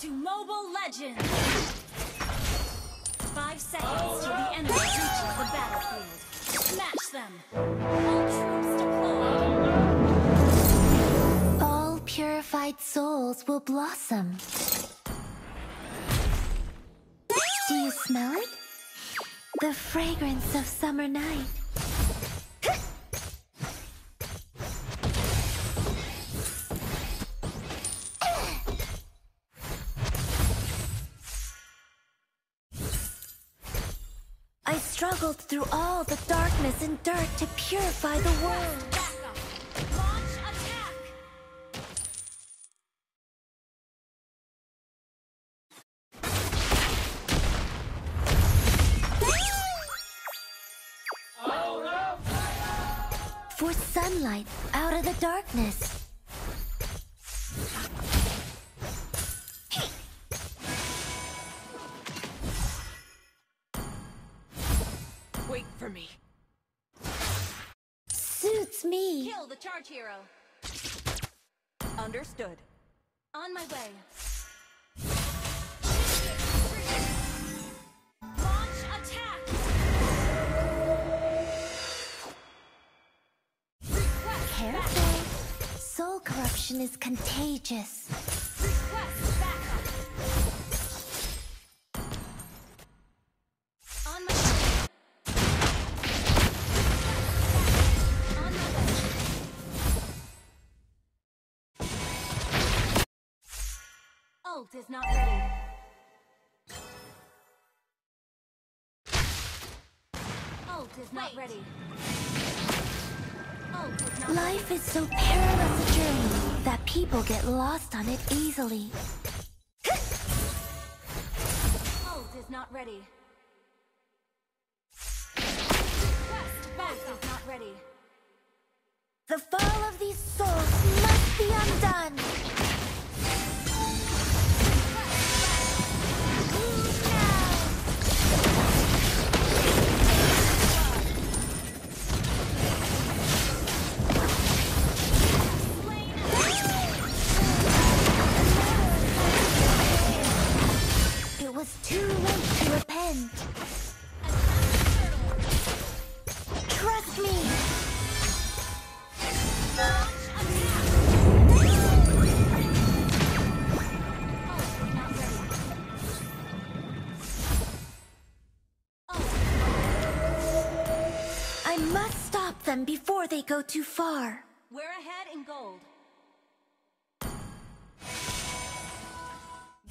to Mobile Legends! Five seconds till the enemy reaches the battlefield. Smash them! All troops deployed! All purified souls will blossom. Do you smell it? The fragrance of summer night. I struggled through all the darkness and dirt to purify the world. For sunlight out of the darkness. Kill the charge hero! Understood. On my way. Launch attack! Request Careful. Soul corruption is contagious. Is not ready. Ult is not ready. Is not Life is so perilous a journey that people get lost on it easily. Ult is not ready. Request back is not ready. The fall of these souls before they go too far. We're ahead in gold.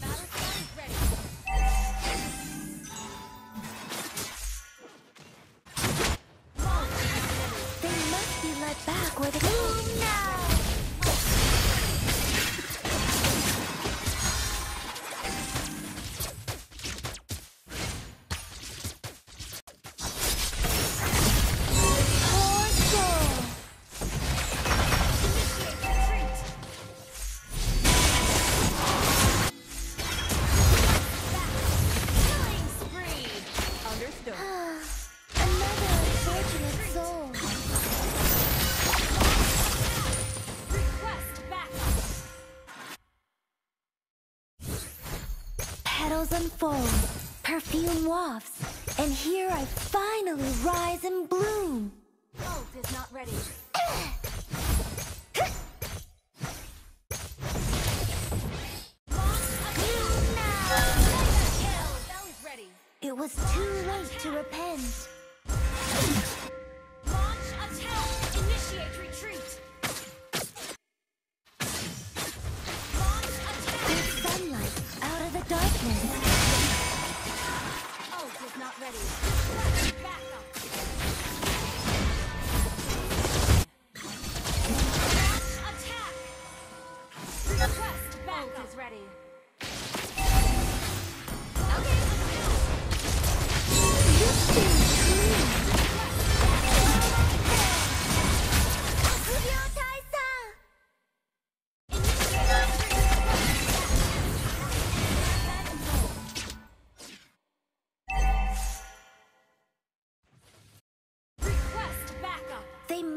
Battle is ready. Launch is ready. They must be led back where they Move unfold, perfume wafts, and here I finally rise and bloom. Ult is not ready. It was too late to repent. Ready.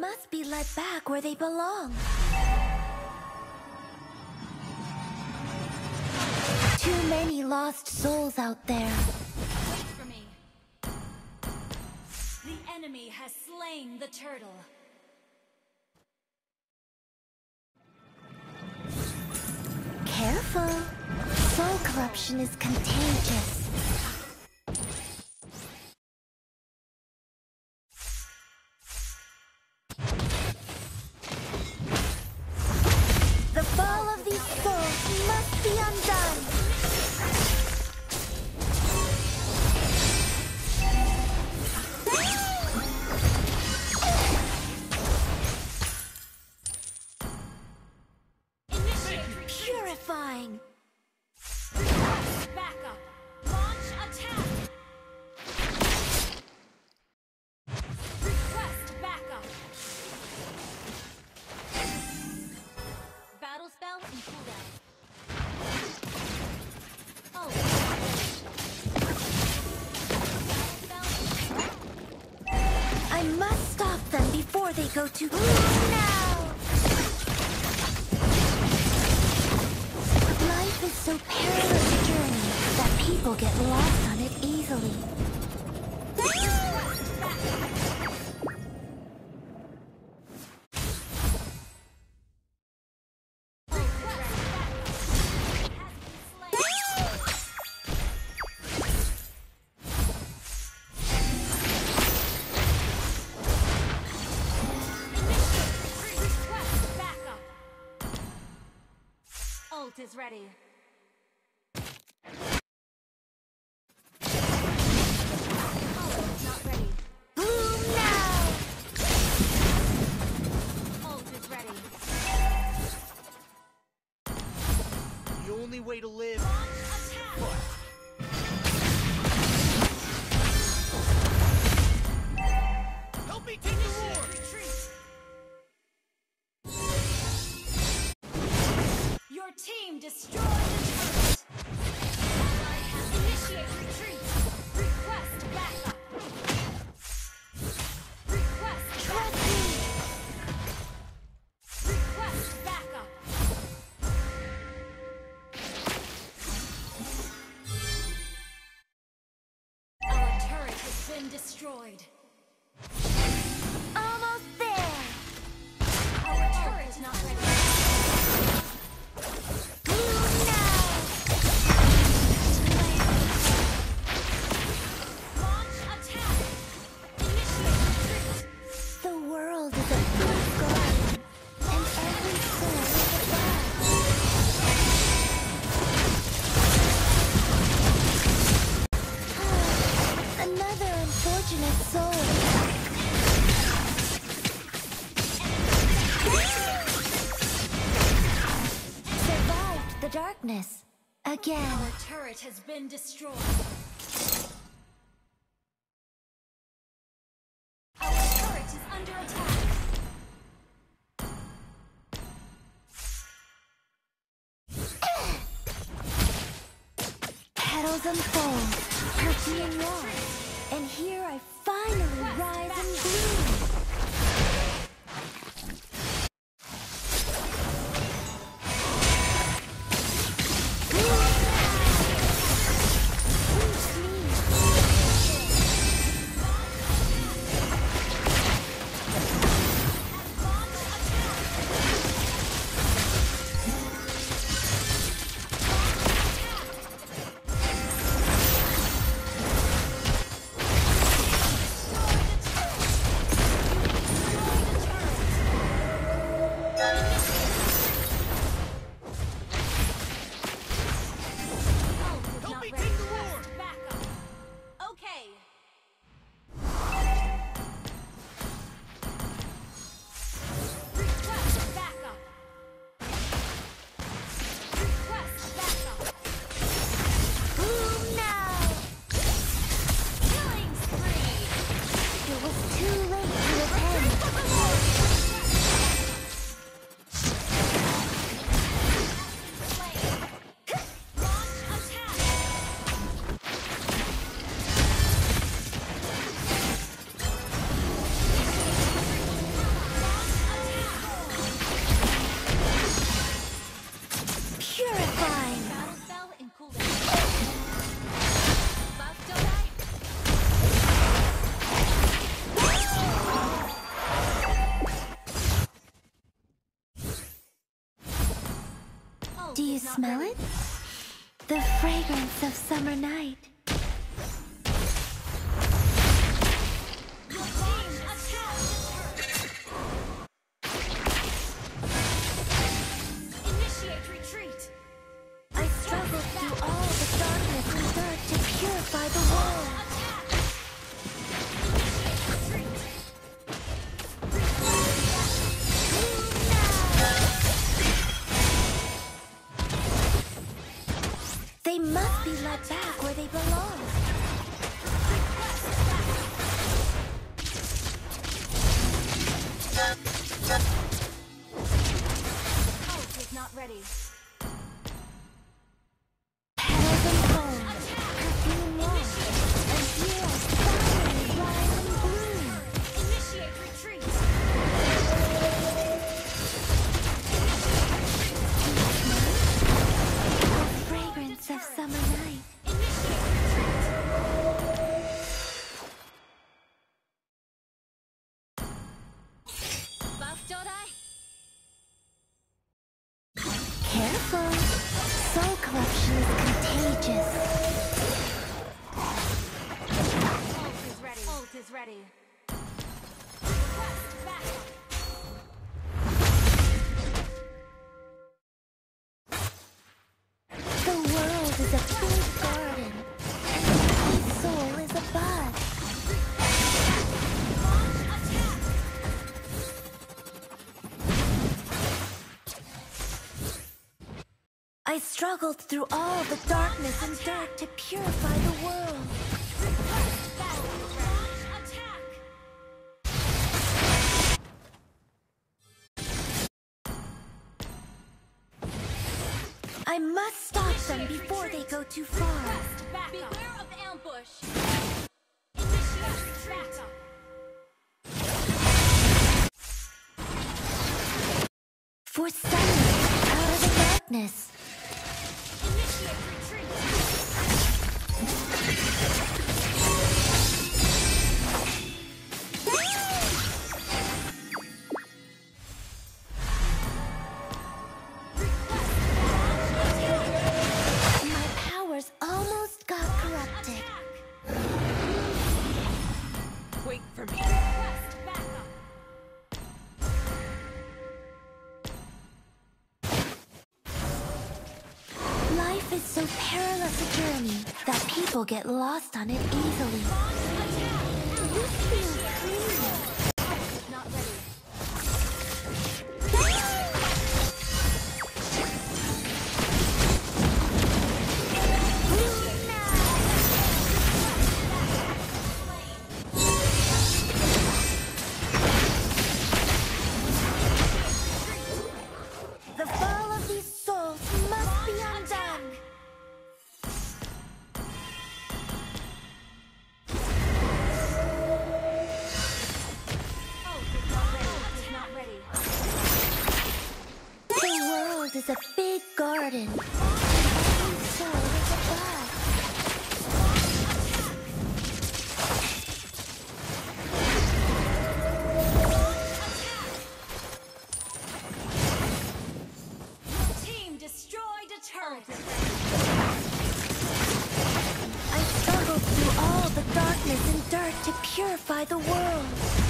Must be led back where they belong. Too many lost souls out there. Wait for me. The enemy has slain the turtle. Careful. Soul corruption is contagious. Go to now. Life is so perilous a journey that people get lost only way to live. Destroyed. Darkness. Again. Our turret has been destroyed. Our turret is under attack. Petals unfold, perfume walks, and here I finally rise and bloom. Do you smell it? The fragrance of summer night. Your team attacked. Initiate retreat. I struggled through all the darkness and dirt to purify the world. Must be led back where they belong. Struggled through all the darkness and to purify the world. Request backup. Launch attack. I must stop them before they go too far. Beware of ambush. Initiate. For sunlight out of the darkness. Thank you. People get lost on it easily. Garden. Every is a bud. Team destroyed a turret. I struggled through all the darkness and dirt to purify the world.